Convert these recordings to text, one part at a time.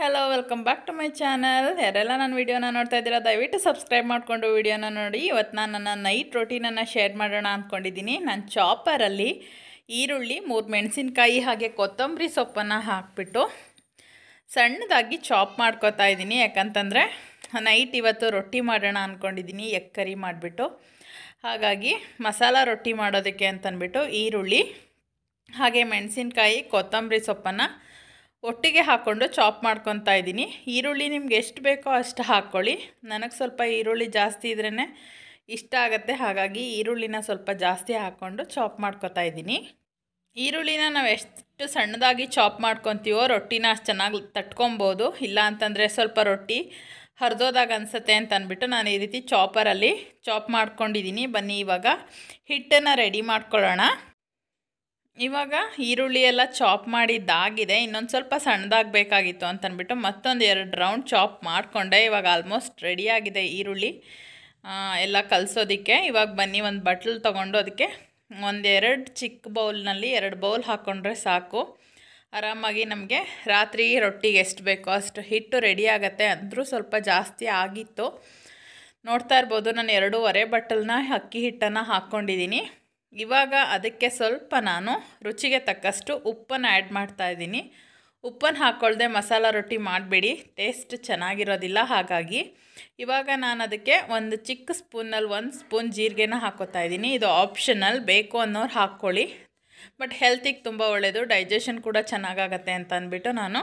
Hello welcome back to my channel ಯಾರೆಲ್ಲ ನನ್ನ ವೀಡಿಯೋನ ನೋಡ್ತಾ ಇದ್ದೀರಾ, ದಯವಿಟ್ಟು ಸಬ್ಸ್ಕ್ರೈಬ್ ಮಾಡಿಕೊಂಡು ವೀಡಿಯೋನ ನೋಡಿ. ಇವತ್ತು ನಾನು ನನ್ನ ನೈಟ್ ರೊಟೀನನ್ನು ಶೇರ್ ಮಾಡೋಣ ಅಂದ್ಕೊಂಡಿದ್ದೀನಿ ನಾನು ಚಾಪರಲ್ಲಿ ಈರುಳ್ಳಿ, ಮೂರು ಮೆಣಸಿನ್ಕಾಯಿ ಹಾಗೆ ಕೊತ್ತಂಬರಿ ಸೊಪ್ಪನ್ನು ಹಾಕಿಬಿಟ್ಟು ಸಣ್ಣದಾಗಿ ಚಾಪ್ ಮಾಡ್ಕೋತಾ ಇದ್ದೀನಿ. ಯಾಕಂತಂದರೆ ನೈಟ್ ಇವತ್ತು ರೊಟ್ಟಿ ಮಾಡೋಣ ಅಂದ್ಕೊಂಡಿದ್ದೀನಿ ಎಗ್ ಕರಿ ಮಾಡಿಬಿಟ್ಟು. ಹಾಗಾಗಿ ಮಸಾಲ ರೊಟ್ಟಿ ಮಾಡೋದಕ್ಕೆ ಅಂತಂದ್ಬಿಟ್ಟು ಈರುಳ್ಳಿ, ಹಾಗೆ ಮೆಣಸಿನ್ಕಾಯಿ, ಕೊತ್ತಂಬರಿ ಸೊಪ್ಪನ್ನು ಒಟ್ಟಿಗೆ ಹಾಕ್ಕೊಂಡು ಚಾಪ್ ಮಾಡ್ಕೊತಾ ಇದ್ದೀನಿ. ಈರುಳ್ಳಿ ನಿಮ್ಗೆ ಎಷ್ಟು ಬೇಕೋ ಅಷ್ಟು ಹಾಕ್ಕೊಳ್ಳಿ. ನನಗೆ ಸ್ವಲ್ಪ ಈರುಳ್ಳಿ ಜಾಸ್ತಿ ಇದ್ರೇ ಇಷ್ಟ ಆಗುತ್ತೆ. ಹಾಗಾಗಿ ಈರುಳ್ಳಿನ ಸ್ವಲ್ಪ ಜಾಸ್ತಿ ಹಾಕ್ಕೊಂಡು ಚಾಪ್ ಮಾಡ್ಕೊತಾ ಇದ್ದೀನಿ. ಈರುಳ್ಳಿನ ನಾವು ಎಷ್ಟು ಸಣ್ಣದಾಗಿ ಚಾಪ್ ಮಾಡ್ಕೊತೀವೋ ರೊಟ್ಟಿನ ಅಷ್ಟು ಚೆನ್ನಾಗಿ ತಟ್ಕೊಬೋದು. ಇಲ್ಲ ಅಂತಂದರೆ ಸ್ವಲ್ಪ ರೊಟ್ಟಿ ಹರಿದೋದಾಗ ಅನಿಸುತ್ತೆ ಅಂತ ಅಂದ್ಬಿಟ್ಟು ನಾನು ಈ ರೀತಿ ಚಾಪರಲ್ಲಿ ಚಾಪ್ ಮಾಡ್ಕೊಂಡಿದ್ದೀನಿ. ಬನ್ನಿ ಇವಾಗ ಹಿಟ್ಟನ್ನು ರೆಡಿ ಮಾಡ್ಕೊಳ್ಳೋಣ. ಇವಾಗ ಈರುಳ್ಳಿ ಎಲ್ಲ ಚಾಪ್ ಮಾಡಿದ್ದಾಗಿದೆ, ಇನ್ನೊಂದು ಸ್ವಲ್ಪ ಸಣ್ಣದಾಗಬೇಕಾಗಿತ್ತು ಅಂತಂದ್ಬಿಟ್ಟು ಮತ್ತೊಂದು ಎರಡು ರೌಂಡ್ ಚಾಪ್ ಮಾಡಿಕೊಂಡೆ. ಇವಾಗ ಆಲ್ಮೋಸ್ಟ್ ರೆಡಿಯಾಗಿದೆ ಈರುಳ್ಳಿ. ಎಲ್ಲ ಕಲಿಸೋದಕ್ಕೆ. ಇವಾಗ ಬನ್ನಿ, ಒಂದು ಬಟ್ಲು ತೊಗೊಂಡು ಅದಕ್ಕೆ ಒಂದೆರಡು ಚಿಕ್ಕ ಬೌಲ್ನಲ್ಲಿ ಎರಡು ಬೌಲ್ ಹಾಕ್ಕೊಂಡ್ರೆ ಸಾಕು. ಆರಾಮಾಗಿ ನಮಗೆ ರಾತ್ರಿ ರೊಟ್ಟಿಗೆ ಎಷ್ಟು ಬೇಕೋ ಅಷ್ಟು ಹಿಟ್ಟು ರೆಡಿ ಆಗುತ್ತೆ ಅಂದರೂ ಸ್ವಲ್ಪ ಜಾಸ್ತಿ ಆಗಿತ್ತು. ನೋಡ್ತಾ ಇರ್ಬೋದು, ನಾನು ಎರಡೂವರೆ ಬಟ್ಟಲನ್ನ ಅಕ್ಕಿ ಹಿಟ್ಟನ್ನು ಹಾಕ್ಕೊಂಡಿದ್ದೀನಿ ಇವಾಗ ಅದಕ್ಕೆ ಸ್ವಲ್ಪ ನಾನು ರುಚಿಗೆ ತಕ್ಕಷ್ಟು ಉಪ್ಪನ್ನು ಆ್ಯಡ್ ಮಾಡ್ತಾಯಿದ್ದೀನಿ ಉಪ್ಪನ್ನು ಹಾಕ್ಕೊಳ್ದೆ ಮಸಾಲ ರೊಟ್ಟಿ ಮಾಡಬೇಡಿ ಟೇಸ್ಟ್ ಚೆನ್ನಾಗಿರೋದಿಲ್ಲ ಹಾಗಾಗಿ. ಇವಾಗ ನಾನು ಅದಕ್ಕೆ ಒಂದು ಚಿಕ್ಕ ಸ್ಪೂನಲ್ಲಿ ಒಂದು ಸ್ಪೂನ್ ಜೀರಿಗೆನ ಹಾಕೋತಾ ಇದ್ದೀನಿ. ಇದು ಆಪ್ಷನಲ್ ಬೇಕು ಅನ್ನೋರು ಹಾಕ್ಕೊಳ್ಳಿ. ಬಟ್ ಹೆಲ್ತಿಗೆ ತುಂಬ ಒಳ್ಳೆಯದು ಡೈಜೆಷನ್ ಕೂಡ ಚೆನ್ನಾಗಾಗತ್ತೆ ಅಂತ ಅಂದ್ಬಿಟ್ಟು ನಾನು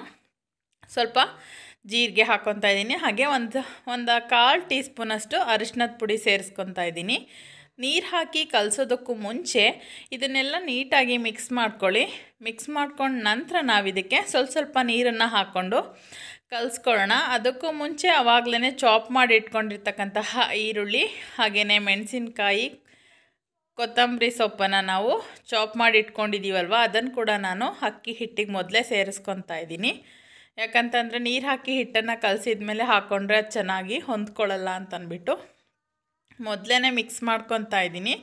ಸ್ವಲ್ಪ ಜೀರಿಗೆ ಹಾಕ್ಕೊತಾ ಇದ್ದೀನಿ. ಹಾಗೆ ಒಂದು ಒಂದು ಕಾಲು ಟೀ ಸ್ಪೂನಷ್ಟು ಅರಿಶಿನದ ಪುಡಿ ಸೇರಿಸ್ಕೊತಾ ಇದ್ದೀನಿ. ನೀರು ಹಾಕಿ ಕಲಸೋದಕ್ಕೂ ಮುಂಚೆ ಇದನ್ನೆಲ್ಲ ನೀಟಾಗಿ ಮಿಕ್ಸ್ ಮಾಡ್ಕೊಳ್ಳಿ. ಮಿಕ್ಸ್ ಮಾಡ್ಕೊಂಡು ನಂತರ ನಾವು ಇದಕ್ಕೆ ಸ್ವಲ್ಪ ಸ್ವಲ್ಪ ನೀರನ್ನು ಹಾಕ್ಕೊಂಡು ಕಲಸ್ಕೊಳ್ಳೋಣ. ಅದಕ್ಕೂ ಮುಂಚೆ ಆವಾಗಲೇ ಚಾಪ್ ಮಾಡಿ ಇಟ್ಕೊಂಡಿರ್ತಕ್ಕಂತಹ ಈರುಳ್ಳಿ ಹಾಗೆಯೇ ಮೆಣಸಿನ್ಕಾಯಿ, ಕೊತ್ತಂಬರಿ ಸೊಪ್ಪನ್ನು ನಾವು ಚಾಪ್ ಮಾಡಿ ಇಟ್ಕೊಂಡಿದ್ದೀವಲ್ವ ಅದನ್ನು ಕೂಡ ನಾನು ಅಕ್ಕಿ ಹಿಟ್ಟಿಗೆ ಮೊದಲೇ ಸೇರಿಸ್ಕೊತಾ ಇದ್ದೀನಿ. ಯಾಕಂತಂದರೆ ನೀರು ಹಾಕಿ ಹಿಟ್ಟನ್ನು ಕಲಸಿದ ಮೇಲೆ ಹಾಕ್ಕೊಂಡ್ರೆ ಅದು ಚೆನ್ನಾಗಿ ಹೊಂದ್ಕೊಳ್ಳಲ್ಲ ಅಂತಂದ್ಬಿಟ್ಟು ಮೊದಲೇ ಮಿಕ್ಸ್ ಮಾಡ್ಕೊತಾ ಇದ್ದೀನಿ.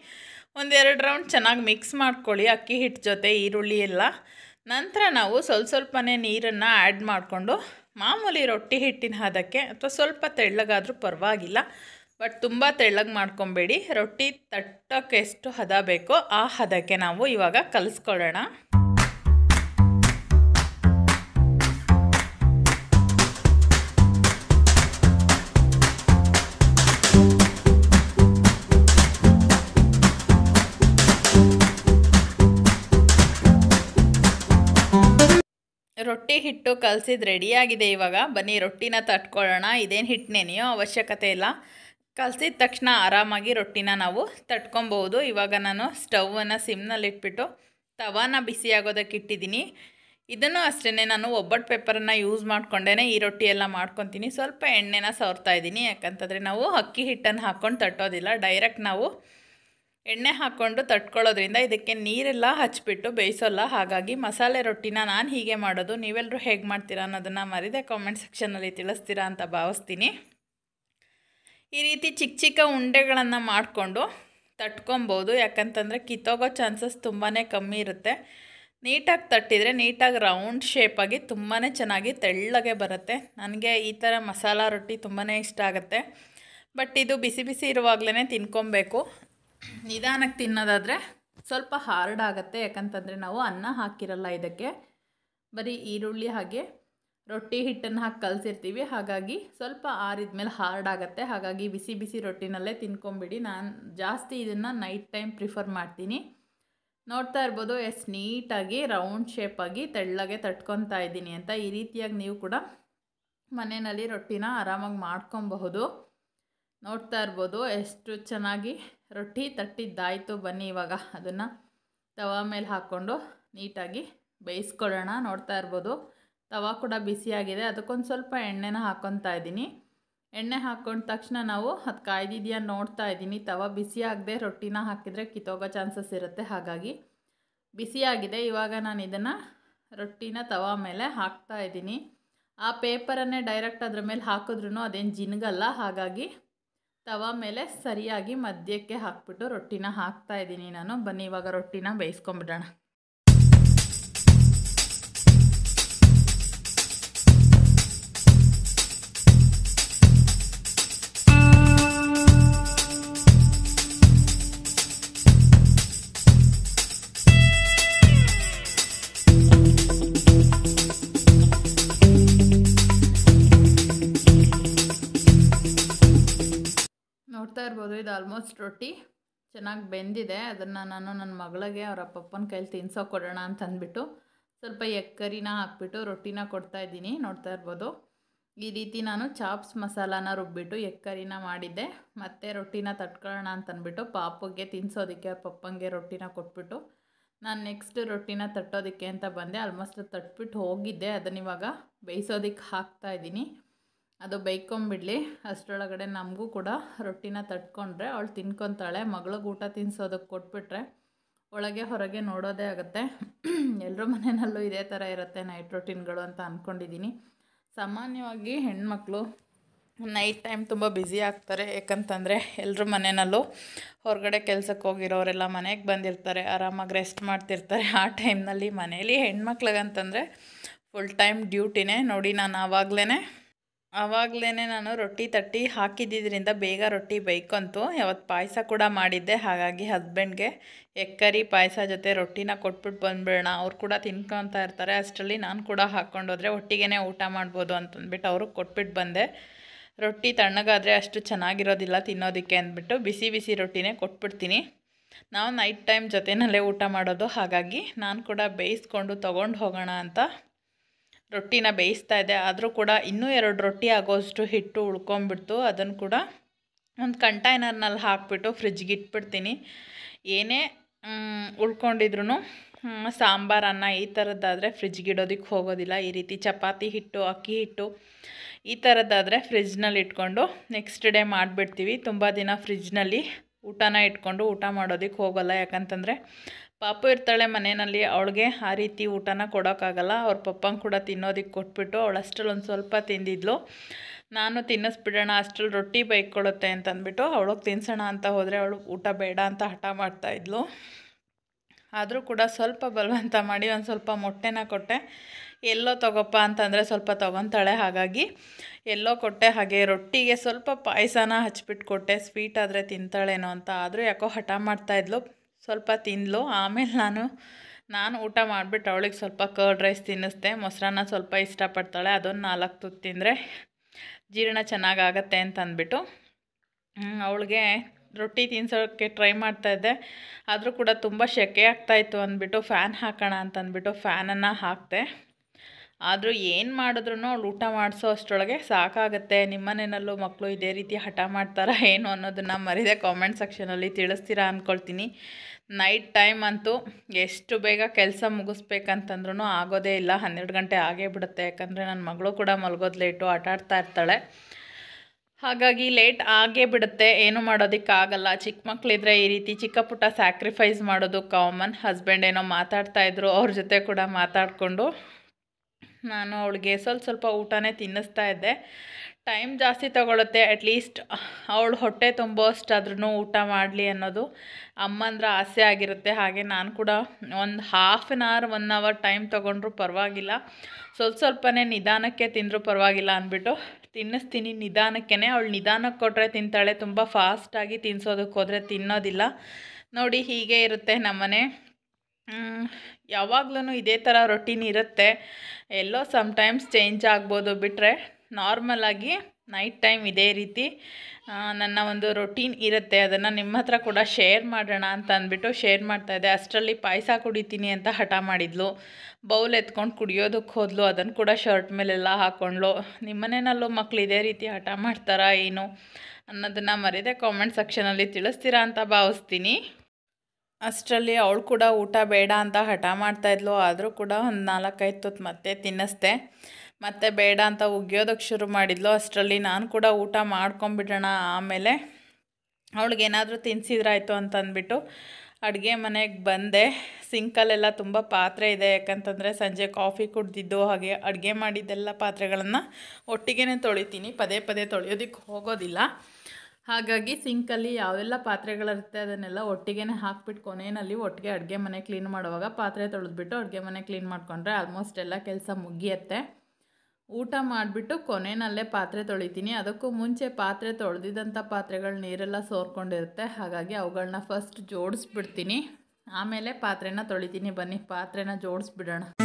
ಒಂದೆರಡು ರೌಂಡ್ ಚೆನ್ನಾಗಿ ಮಿಕ್ಸ್ ಮಾಡ್ಕೊಳ್ಳಿ. ಅಕ್ಕಿ, ಹಿಟ್ಟು ಜೊತೆ ಈರುಳ್ಳಿ ಎಲ್ಲ. ನಂತರ ನಾವು ಸ್ವಲ್ಪ ಸ್ವಲ್ಪನೇ ನೀರನ್ನು ಆ್ಯಡ್ ಮಾಡಿಕೊಂಡು ಮಾಮೂಲಿ ರೊಟ್ಟಿ ಹಿಟ್ಟಿನ ಹದಕ್ಕೆ ಅಥವಾ ಸ್ವಲ್ಪ ತೆಳ್ಳಗಾದರೂ ಪರವಾಗಿಲ್ಲ. ಬಟ್ ತುಂಬ ತೆಳ್ಳಗೆ ಮಾಡ್ಕೊಬೇಡಿ. ರೊಟ್ಟಿ ತಟ್ಟೋಕ್ಕೆ ಎಷ್ಟು ಹದ ಬೇಕೋ ಆ ಹದಕ್ಕೆ ನಾವು ಇವಾಗ ಕಲಿಸ್ಕೊಳ್ಳೋಣ. ರೊಟ್ಟಿ ಹಿಟ್ಟು ಕಲಸಿದ್ದು ರೆಡಿಯಾಗಿದೆ ಇವಾಗ. ಬನ್ನಿ, ರೊಟ್ಟಿನ ತಟ್ಕೊಳ್ಳೋಣ. ಇದೇನು ಹಿಟ್ಟನೇನೆಯೋ ಅವಶ್ಯಕತೆ ಇಲ್ಲ. ಕಲಸಿದ ತಕ್ಷಣ ಆರಾಮಾಗಿ ರೊಟ್ಟಿನ ನಾವು ತಟ್ಕೊಬೋದು ಇವಾಗ ನಾನು ಸ್ಟವನ್ನು ಸಿಮ್ನಲ್ಲಿಟ್ಬಿಟ್ಟು ತವಾನ ಬಿಸಿ ಆಗೋದಕ್ಕೆ ಇಟ್ಟಿದ್ದೀನಿ. ಇದನ್ನು ಅಷ್ಟೇ ನಾನು ಒಬ್ಬಟ್ಟು ಪೇಪರನ್ನು ಯೂಸ್ ಮಾಡಿಕೊಂಡೇ ಈ ರೊಟ್ಟಿ ಎಲ್ಲ ಮಾಡ್ಕೊತೀನಿ. ಸ್ವಲ್ಪ ಎಣ್ಣೆನ ಸವರ್ತಾ ಇದ್ದೀನಿ. ಯಾಕಂತಂದರೆ ನಾವು ಅಕ್ಕಿ ಹಿಟ್ಟನ್ನು ಹಾಕ್ಕೊಂಡು ತಟ್ಟೋದಿಲ್ಲ. ಡೈರೆಕ್ಟ್ ನಾವು ಎಣ್ಣೆ ಹಾಕ್ಕೊಂಡು ತಟ್ಕೊಳ್ಳೋದ್ರಿಂದ ಇದಕ್ಕೆ ನೀರೆಲ್ಲ ಹಚ್ಚಿಬಿಟ್ಟು ಬೇಯಿಸೋಲ್ಲ. ಹಾಗಾಗಿ ಮಸಾಲೆ ರೊಟ್ಟಿನ ನಾನು ಹೀಗೆ ಮಾಡೋದು. ನೀವೆಲ್ಲರೂ ಹೇಗೆ ಮಾಡ್ತೀರಾ ಅನ್ನೋದನ್ನು ಮರಿದೆ ಕಾಮೆಂಟ್ ಸೆಕ್ಷನಲ್ಲಿ ತಿಳಿಸ್ತೀರಾ ಅಂತ ಭಾವಿಸ್ತೀನಿ. ಈ ರೀತಿ ಚಿಕ್ಕ ಚಿಕ್ಕ ಉಂಡೆಗಳನ್ನು ಮಾಡಿಕೊಂಡು ತಟ್ಕೊಬೋದು. ಯಾಕಂತಂದರೆ ಕಿತ್ತೋಗೋ ಚಾನ್ಸಸ್ ತುಂಬಾ ಕಮ್ಮಿ ಇರುತ್ತೆ. ನೀಟಾಗಿ ತಟ್ಟಿದರೆ ನೀಟಾಗಿ ರೌಂಡ್ ಶೇಪಾಗಿ ತುಂಬಾ ಚೆನ್ನಾಗಿ ತೆಳ್ಳಗೆ ಬರುತ್ತೆ. ನನಗೆ ಈ ಥರ ಮಸಾಲ ರೊಟ್ಟಿ ತುಂಬಾ ಇಷ್ಟ ಆಗುತ್ತೆ. ಬಟ್ ಇದು ಬಿಸಿ ಬಿಸಿ ಇರುವಾಗಲೇ ತಿನ್ಕೊಬೇಕು. ನಿಧಾನಕ್ಕೆ ತಿನ್ನೋದಾದರೆ ಸ್ವಲ್ಪ ಹಾರ್ಡ್ ಆಗುತ್ತೆ ಯಾಕಂತಂದರೆ ನಾವು ಅನ್ನ ಹಾಕಿರಲ್ಲ ಇದಕ್ಕೆ. ಬರೀ ಈರುಳ್ಳಿ ಹಾಗೆ ರೊಟ್ಟಿ ಹಿಟ್ಟನ್ನು ಹಾಕಿ ಕಲಸಿರ್ತೀವಿ. ಹಾಗಾಗಿ ಸ್ವಲ್ಪ ಆರಿದ ಮೇಲೆ ಹಾರ್ಡ್ ಆಗುತ್ತೆ ಹಾಗಾಗಿ ಬಿಸಿ ಬಿಸಿ ರೊಟ್ಟಿನಲ್ಲೇ ತಿನ್ಕೊಂಬಿಡಿ. ನಾನು ಜಾಸ್ತಿ ಇದನ್ನು ನೈಟ್ ಟೈಮ್ ಪ್ರಿಫರ್ ಮಾಡ್ತೀನಿ. ನೋಡ್ತಾ ಇರ್ಬೋದು ಎಷ್ಟು ನೀಟಾಗಿ, ರೌಂಡ್ ಶೇಪಾಗಿ ತೆಳ್ಳಗೆ ತಟ್ಕೊತಾ ಇದ್ದೀನಿ ಅಂತ. ಈ ರೀತಿಯಾಗಿ ನೀವು ಕೂಡ ಮನೆಯಲ್ಲಿ ರೊಟ್ಟಿನ ಆರಾಮಾಗಿ ಮಾಡ್ಕೊಬಹುದು. ನೋಡ್ತಾ ಇರ್ಬೋದು, ಎಷ್ಟು ಚೆನ್ನಾಗಿ ರೊಟ್ಟಿ ತಟ್ಟಿದ್ದಾಯಿತು ಬನ್ನಿ ಇವಾಗ. ಅದನ್ನು ತವಾ ಮೇಲೆ ಹಾಕ್ಕೊಂಡು ನೀಟಾಗಿ ಬೇಯಿಸ್ಕೊಳ್ಳೋಣ. ನೋಡ್ತಾ ಇರ್ಬೋದು, ತವಾ ಕೂಡ ಬಿಸಿಯಾಗಿದೆ ಅದಕ್ಕೊಂದು ಸ್ವಲ್ಪ ಎಣ್ಣೆನ ಹಾಕ್ಕೊತಾ ಇದ್ದೀನಿ. ಎಣ್ಣೆ ಹಾಕ್ಕೊಂಡ ತಕ್ಷಣ ನಾವು ಅದು ಕಾಯ್ದಿದೆಯಾ ನೋಡ್ತಾ ಇದ್ದೀನಿ. ತವಾ ಬಿಸಿಯಾಗದೆ ರೊಟ್ಟಿನ ಹಾಕಿದರೆ ಕಿತ್ತೋಗೋ ಚಾನ್ಸಸ್ ಇರುತ್ತೆ. ಹಾಗಾಗಿ ಬಿಸಿಯಾಗಿದೆ ಇವಾಗ ನಾನು ಇದನ್ನು ರೊಟ್ಟಿನ ತವಾ ಮೇಲೆ ಹಾಕ್ತಾ ಇದ್ದೀನಿ. ಆ ಪೇಪರನ್ನೇ ಡೈರೆಕ್ಟ್ ಅದ್ರ ಮೇಲೆ ಹಾಕಿದ್ರೂ ಅದೇನು ಜಿನ್ಗಲ್ಲ. ಹಾಗಾಗಿ ತವಾ ಮೇಲೆ ಸರಿಯಾಗಿ ಮಧ್ಯಕ್ಕೆ ಹಾಕ್ಬಿಟ್ಟು ರೊಟ್ಟಿನ ಹಾಕ್ತಾ ಇದ್ದೀನಿ ನಾನು. ಬನ್ನಿ ಇವಾಗ ರೊಟ್ಟಿನ ಬೇಯಿಸ್ಕೊಂಬಿಡೋಣ. ಇರ್ಬೋದು, ಇದು ಆಲ್ಮೋಸ್ಟ್ ರೊಟ್ಟಿ. ಚೆನ್ನಾಗಿ ಬೆಂದಿದೆ. ಅದನ್ನು ನಾನು ನನ್ನ ಮಗಳಿಗೆ, ಅವರ ಪಪ್ಪನ ಕೈಲಿ ತಿನ್ಸೋಕೆ ಕೊಡೋಣ ಅಂತ ಅಂದ್ಬಿಟ್ಟು ಸ್ವಲ್ಪ ಎಕ್ಕರಿನ ಹಾಕ್ಬಿಟ್ಟು ರೊಟ್ಟಿನ ಕೊಡ್ತಾ ಇದ್ದೀನಿ. ನೋಡ್ತಾ ಇರ್ಬೋದು. ಈ ರೀತಿ ನಾನು ಚಾಪ್ಸ್ ಮಸಾಲಾನ ರುಬ್ಬಿಟ್ಟು ಎಕ್ಕರಿನ ಮಾಡಿದ್ದೆ. ಮತ್ತು ರೊಟ್ಟಿನ ತಟ್ಕೊಳ್ಳೋಣ ಅಂತ ಅಂದ್ಬಿಟ್ಟು ಪಾಪಗೆ ತಿನ್ಸೋದಕ್ಕೆ ಅವ್ರ ಪಪ್ಪಂಗೆ ರೊಟ್ಟಿನ ಕೊಟ್ಬಿಟ್ಟು ನಾನು ನೆಕ್ಸ್ಟ್ ರೊಟ್ಟಿನ ತಟ್ಟೋದಕ್ಕೆ ಅಂತ ಬಂದೆ. ಆಲ್ಮೋಸ್ಟ್ ತಟ್ಬಿಟ್ಟು ಹೋಗಿದ್ದೆ. ಅದನ್ನಿವಾಗ ಬೇಯಿಸೋದಕ್ಕೆ ಹಾಕ್ತಾ ಇದ್ದೀನಿ. ಅದು ಬೈಕೊಂಬಿಡ್ಲಿ ಅಷ್ಟರೊಳಗಡೆ ನಮಗೂ ಕೂಡ ರೊಟ್ಟಿನ ತಟ್ಕೊಂಡ್ರೆ ಅವಳು ತಿನ್ಕೊತಾಳೆ. ಮಗಳಿಗೆ ಊಟ ತಿನ್ಸೋದಕ್ಕೆ ಕೊಟ್ಬಿಟ್ರೆ ಒಳಗೆ ಹೊರಗೆ ನೋಡೋದೇ ಆಗುತ್ತೆ. ಎಲ್ಲರ ಮನೆಯಲ್ಲೂ ಇದೇ ಥರ ಇರುತ್ತೆ ನೈಟ್ ರೊಟೀನ್ಗಳು ಅಂತ ಅಂದ್ಕೊಂಡಿದ್ದೀನಿ ಸಾಮಾನ್ಯವಾಗಿ ಹೆಣ್ಮಕ್ಳು ನೈಟ್ ಟೈಮ್ ತುಂಬ ಬ್ಯುಸಿ ಆಗ್ತಾರೆ. ಯಾಕಂತಂದರೆ ಎಲ್ಲರ ಮನೆಯಲ್ಲೂ ಹೊರಗಡೆ ಕೆಲಸಕ್ಕೆ ಹೋಗಿರೋರೆಲ್ಲ ಮನೆಗೆ ಬಂದಿರ್ತಾರೆ. ಆರಾಮಾಗಿ ರೆಸ್ಟ್ ಮಾಡ್ತಿರ್ತಾರೆ. ಆ ಟೈಮ್ನಲ್ಲಿ ಮನೇಲಿ ಹೆಣ್ಮಕ್ಳಿಗಂತಂದರೆ ಫುಲ್ ಟೈಮ್ ಡ್ಯೂಟಿನೇ ನೋಡಿ ನಾನು ಆವಾಗಲೇ ಆವಾಗಲೇ ನಾನು ರೊಟ್ಟಿ ತಟ್ಟಿ ಹಾಕಿದ್ದಿದ್ದರಿಂದ ಬೇಗ ರೊಟ್ಟಿ ಬೇಕಂತು ಯಾವತ್ತು ಪಾಯಸ ಕೂಡ ಮಾಡಿದ್ದೆ. ಹಾಗಾಗಿ ಹಸ್ಬೆಂಡ್ಗೆ ಎಕ್ಕರಿ ಪಾಯಸ ಜೊತೆ ರೊಟ್ಟಿನ ಕೊಟ್ಬಿಟ್ಟು ಬಂದ್ಬಿಡೋಣ. ಅವ್ರು ಕೂಡ ತಿನ್ಕೊತಾ ಇರ್ತಾರೆ. ಅಷ್ಟರಲ್ಲಿ ನಾನು ಕೂಡ ಹಾಕ್ಕೊಂಡೋದ್ರೆ ಒಟ್ಟಿಗೆ ಊಟ ಮಾಡ್ಬೋದು ಅಂತಂದ್ಬಿಟ್ಟು ಅವ್ರಿಗೆ ಕೊಟ್ಬಿಟ್ಟು ಬಂದೆ. ರೊಟ್ಟಿ ತಣ್ಣಗಾದರೆ ಅಷ್ಟು ಚೆನ್ನಾಗಿರೋದಿಲ್ಲ ತಿನ್ನೋದಕ್ಕೆ ಅಂದ್ಬಿಟ್ಟು ಬಿಸಿ ಬಿಸಿ ರೊಟ್ಟಿನೇ ಕೊಟ್ಬಿಡ್ತೀನಿ. ನಾವು ನೈಟ್ ಟೈಮ್ ಜೊತೆನಲ್ಲೇ ಊಟ ಮಾಡೋದು. ಹಾಗಾಗಿ ನಾನು ಕೂಡ ಬೇಯಿಸ್ಕೊಂಡು ತೊಗೊಂಡು ಹೋಗೋಣ ಅಂತ ರೊಟ್ಟಿನ ಬೇಯಿಸ್ತಾ ಇದೆ. ಆದರೂ ಕೂಡ ಇನ್ನೂ ಎರಡು ರೊಟ್ಟಿ ಆಗೋಷ್ಟು ಹಿಟ್ಟು ಉಳ್ಕೊಂಬಿಡ್ತು ಅದನ್ನು ಕೂಡ ಒಂದು ಕಂಟೈನರ್ನಲ್ಲಿ ಹಾಕ್ಬಿಟ್ಟು ಫ್ರಿಜ್ಗೆ ಇಟ್ಬಿಡ್ತೀನಿ. ಏನೇ ಉಳ್ಕೊಂಡಿದ್ರು ಸಾಂಬಾರು ಅನ್ನ ಈ ಥರದ್ದಾದರೆ ಫ್ರಿಜ್ಗೆ ಇಡೋದಕ್ಕೆ ಹೋಗೋದಿಲ್ಲ. ಈ ರೀತಿ ಚಪಾತಿ ಹಿಟ್ಟು, ಅಕ್ಕಿ ಹಿಟ್ಟು ಈ ಥರದ್ದಾದರೆ ಫ್ರಿಜ್ನಲ್ಲಿ ಇಟ್ಕೊಂಡು ನೆಕ್ಸ್ಟ್ ಡೇ ಮಾಡಿಬಿಡ್ತೀವಿ. ತುಂಬ ದಿನ ಫ್ರಿಜ್ನಲ್ಲಿ ಊಟನ ಇಟ್ಕೊಂಡು ಊಟ ಮಾಡೋದಕ್ಕೆ ಹೋಗೋಲ್ಲ. ಯಾಕಂತಂದರೆ ಪಾಪು ಇರ್ತಾಳೆ ಮನೆಯಲ್ಲಿ, ಅವಳಿಗೆ ಆ ರೀತಿ ಊಟನ ಕೊಡೋಕ್ಕಾಗಲ್ಲ. ಅವ್ರ ಪಪ್ಪಂಗೆ ಕೂಡ ತಿನ್ನೋದಕ್ಕೆ ಕೊಟ್ಬಿಟ್ಟು ಅವಳು ಅಷ್ಟರಲ್ಲಿ ಒಂದು ಸ್ವಲ್ಪ ತಿಂದಿದ್ಲು. ನಾನು ತಿನ್ನಿಸ್ಬಿಡೋಣ, ಅಷ್ಟರಲ್ಲಿ ರೊಟ್ಟಿ ಬೈಕೊಳ್ಳುತ್ತೆ ಅಂತಂದ್ಬಿಟ್ಟು ಅವಳಿಗೆ ತಿನ್ಸೋಣ ಅಂತ ಹೋದರೆ ಅವಳು ಊಟ ಬೇಡ ಅಂತ ಹಠ ಮಾಡ್ತಾಯಿದ್ಲು ಆದರೂ ಕೂಡ ಸ್ವಲ್ಪ ಬಲವಂತ ಮಾಡಿ ಒಂದು ಸ್ವಲ್ಪ ಮೊಟ್ಟೆನ ಕೊಟ್ಟೆ. ಎಲ್ಲೋ ತಗೋಪ್ಪ ಅಂತಂದರೆ ಸ್ವಲ್ಪ ತೊಗೊತಾಳೆ. ಹಾಗಾಗಿ ಎಲ್ಲೋ ಕೊಟ್ಟೆ. ಹಾಗೆ ರೊಟ್ಟಿಗೆ ಸ್ವಲ್ಪ ಪಾಯಸನ ಹಚ್ಬಿಟ್ಟು ಕೊಟ್ಟೆ ಸ್ವೀಟ್ ಆದರೆ ತಿಂತಾಳೇನೋ ಅಂತ. ಆದರೂ ಯಾಕೋ ಹಠ ಮಾಡ್ತಾಯಿದ್ಲು ಸ್ವಲ್ಪ ತಿಂದಳು ಆಮೇಲೆ ನಾನು ನಾನು ಊಟ ಮಾಡಿಬಿಟ್ಟು ಅವಳಿಗೆ ಸ್ವಲ್ಪ ಕರ್ಡ್ ರೈಸ್ ತಿನ್ನಿಸ್ದೆ. ಮೊಸರನ್ನ ಸ್ವಲ್ಪ ಇಷ್ಟಪಡ್ತಾಳೆ. ಅದೊಂದು ನಾಲ್ಕು ತುತ್ತು ತಿಂದರೆ ಜೀರ್ಣ ಚೆನ್ನಾಗಾಗತ್ತೆ ಅಂತ ಅಂದ್ಬಿಟ್ಟು ಅವಳಿಗೆ ರೊಟ್ಟಿ ತಿನ್ಸೋಕ್ಕೆ ಟ್ರೈ ಮಾಡ್ತಾಯಿದ್ದೆ ಆದರೂ ಕೂಡ ತುಂಬ ಸೆಕೆ ಆಗ್ತಾಯಿತ್ತು ಅಂದ್ಬಿಟ್ಟು, ಫ್ಯಾನ್ ಹಾಕೋಣ ಅಂತಂದ್ಬಿಟ್ಟು ಫ್ಯಾನನ್ನು ಹಾಕಿದೆ. ಆದರೂ ಏನು ಮಾಡಿದ್ರು ಅವಳು ಊಟ ಮಾಡಿಸೋ ಅಷ್ಟರೊಳಗೆ ಸಾಕಾಗುತ್ತೆ. ನಿಮ್ಮನೇನಲ್ಲೂ ಮಕ್ಕಳು ಇದೇ ರೀತಿ ಹಠ ಮಾಡ್ತಾರಾ, ಏನು ಅನ್ನೋದನ್ನು ಮರಿದೆ ಕಾಮೆಂಟ್ ಸೆಕ್ಷನಲ್ಲಿ ತಿಳಿಸ್ತೀರಾ ಅಂದ್ಕೊಳ್ತೀನಿ ನೈಟ್ ಟೈಮ್ ಅಂತೂ ಎಷ್ಟು ಬೇಗ ಕೆಲಸ ಮುಗಿಸ್ಬೇಕಂತಂದ್ರೂ ಆಗೋದೇ ಇಲ್ಲ. ಹನ್ನೆರಡು ಗಂಟೆ ಆಗೇ ಬಿಡುತ್ತೆ. ಯಾಕಂದರೆ ನನ್ನ ಮಗಳು ಕೂಡ ಮಲಗೋದು ಲೇಟು ಆಟ ಇರ್ತಾಳೆ. ಹಾಗಾಗಿ ಲೇಟ್ ಆಗೇ ಬಿಡುತ್ತೆ. ಏನು ಮಾಡೋದಕ್ಕಾಗಲ್ಲ ಚಿಕ್ಕ ಮಕ್ಕಳಿದ್ರೆ ಈ ರೀತಿ ಚಿಕ್ಕ ಪುಟ್ಟ ಸ್ಯಾಕ್ರಿಫೈಸ್ ಮಾಡೋದು ಕಾಮನ್ ಹಸ್ಬೆಂಡ್ ಏನೋ ಮಾತಾಡ್ತಾ ಇದ್ರು, ಅವ್ರ ಜೊತೆ ಕೂಡ ಮಾತಾಡಿಕೊಂಡು ನಾನು ಅವಳಿಗೆ ಸ್ವಲ್ಪ ಸ್ವಲ್ಪ ಊಟನೇ ತಿನ್ನಿಸ್ತಾ ಇದ್ದೆ. ಟೈಮ್ ಜಾಸ್ತಿ ತೊಗೊಳುತ್ತೆ ಅಟ್ಲೀಸ್ಟ್ ಅವಳು ಹೊಟ್ಟೆ ತುಂಬೋಷ್ಟಾದ್ರೂ ಊಟ ಮಾಡಲಿ ಅನ್ನೋದು ಅಮ್ಮಂದ್ರ ಆಸೆ ಆಗಿರುತ್ತೆ. ಹಾಗೆ ನಾನು ಕೂಡ ಒಂದು half an hour one hour time ತೊಗೊಂಡ್ರು ಪರವಾಗಿಲ್ಲ. ಸ್ವಲ್ಪ ಸ್ವಲ್ಪನೇ ನಿಧಾನಕ್ಕೆ ತಿಂದರೂ ಪರವಾಗಿಲ್ಲ ಅಂದ್ಬಿಟ್ಟು ತಿನ್ನಿಸ್ತೀನಿ. ನಿಧಾನಕ್ಕೇ ಅವಳು ನಿಧಾನಕ್ಕೆ ಕೊಟ್ಟರೆ ತಿಂತಾಳೆ, ತುಂಬ ಫಾಸ್ಟಾಗಿ ತಿನ್ನಿಸೋದಕ್ಕೆ ಹೋದರೆ ತಿನ್ನೋದಿಲ್ಲ. ನೋಡಿ ಹೀಗೆ ಇರುತ್ತೆ ನಮ್ಮನೆ. ಯಾವಾಗ್ಲೂ ಇದೇ ಥರ ರೊಟೀನ್ ಇರುತ್ತೆ. ಎಲ್ಲೋ ಸಮ್ಟೈಮ್ಸ್ ಚೇಂಜ್ ಆಗ್ಬೋದು ಬಿಟ್ಟರೆ ನಾರ್ಮಲಾಗಿ ನೈಟ್ ಟೈಮ್ ಇದೇ ರೀತಿ ನನ್ನ ಒಂದು ರೊಟೀನ್ ಇರುತ್ತೆ. ಅದನ್ನು ನಿಮ್ಮ ಹತ್ರ ಕೂಡ ಶೇರ್ ಮಾಡೋಣ ಅಂತ ಅಂದ್ಬಿಟ್ಟು ಶೇರ್ ಮಾಡ್ತಾಯಿದ್ದೆ ಅಷ್ಟರಲ್ಲಿ ಪಾಯಸ ಕುಡಿತೀನಿ ಅಂತ ಹಠ ಮಾಡಿದ್ಲು. ಬೌಲ್ ಎತ್ಕೊಂಡು ಕುಡಿಯೋದಕ್ಕೆ ಹೋದ್ಲು. ಅದನ್ನು ಕೂಡ ಶರ್ಟ್ ಮೇಲೆಲ್ಲ ಹಾಕ್ಕೊಂಡ್ಲು ನಿಮ್ಮನೇನಲ್ಲೂ ಮಕ್ಳು ಇದೇ ರೀತಿ ಹಠ ಮಾಡ್ತಾರಾ ಏನು ಅನ್ನೋದನ್ನು ಮರೆಯದೆ ಕಾಮೆಂಟ್ ಸೆಕ್ಷನಲ್ಲಿ ತಿಳಿಸ್ತೀರಾ ಅಂತ ಭಾವಿಸ್ತೀನಿ. ಅಷ್ಟರಲ್ಲಿ ಅವಳು ಕೂಡ ಊಟ ಬೇಡ ಅಂತ ಹಠ ಮಾಡ್ತಾಯಿದ್ಲು ಆದರೂ ಕೂಡ ಒಂದು ನಾಲ್ಕೈದು ತುತ್ತು ಮತ್ತೆ ತಿನ್ನಿಸ್ದೆ. ಮತ್ತೆ ಬೇಡ ಅಂತ ಉಗಿಯೋದಕ್ಕೆ ಶುರು ಮಾಡಿದ್ಲು. ಅಷ್ಟರಲ್ಲಿ ನಾನು ಕೂಡ ಊಟ ಮಾಡ್ಕೊಂಬಿಡೋಣ ಆಮೇಲೆ ಅವಳಿಗೇನಾದರೂ ತಿನ್ನಿಸಿದ್ರಾಯ್ತು ಅಂತ ಅಂದ್ಬಿಟ್ಟು ಅಡುಗೆ ಮನೆಗೆ ಬಂದೆ. ಸಿಂಕಲ್ಲೆಲ್ಲ ತುಂಬ ಪಾತ್ರೆ ಇದೆ. ಯಾಕಂತಂದರೆ ಸಂಜೆ ಕಾಫಿ ಕುಡ್ದಿದ್ದು, ಹಾಗೆ ಅಡುಗೆ ಮಾಡಿದ್ದೆಲ್ಲ ಪಾತ್ರೆಗಳನ್ನು ಒಟ್ಟಿಗೆ ತೊಳಿತೀನಿ. ಪದೇ ಪದೇ ತೊಳೆಯೋದಕ್ಕೆ ಹೋಗೋದಿಲ್ಲ. ಹಾಗಾಗಿ ಸಿಂಕಲ್ಲಿ ಯಾವೆಲ್ಲ ಪಾತ್ರೆಗಳಿರುತ್ತೆ ಅದನ್ನೆಲ್ಲ ಒಟ್ಟಿಗೆ ಹಾಕ್ಬಿಟ್ಟು ಕೊನೆಯಲ್ಲಿ ಒಟ್ಟಿಗೆ ಅಡುಗೆ ಮನೆ ಕ್ಲೀನ್ ಮಾಡುವಾಗ ಪಾತ್ರೆ ತೊಳೆದ್ಬಿಟ್ಟು ಅಡುಗೆ ಮನೆ ಕ್ಲೀನ್ ಮಾಡಿಕೊಂಡ್ರೆ ಆಲ್ಮೋಸ್ಟ್ ಎಲ್ಲ ಕೆಲಸ ಮುಗಿಯತ್ತೆ. ಊಟ ಮಾಡಿಬಿಟ್ಟು ಕೊನೆಯಲ್ಲೇ ಪಾತ್ರೆ ತೊಳಿತೀನಿ. ಅದಕ್ಕೂ ಮುಂಚೆ ಪಾತ್ರೆ ತೊಳೆದಿದ್ದಂಥ ಪಾತ್ರೆಗಳು ನೀರೆಲ್ಲ ಸೋರ್ಕೊಂಡಿರುತ್ತೆ. ಹಾಗಾಗಿ ಅವುಗಳನ್ನ ಫಸ್ಟ್ ಜೋಡಿಸ್ಬಿಡ್ತೀನಿ. ಆಮೇಲೆ ಪಾತ್ರೆನ ತೊಳಿತೀನಿ. ಬನ್ನಿ, ಪಾತ್ರೆನ ಜೋಡಿಸ್ಬಿಡೋಣ.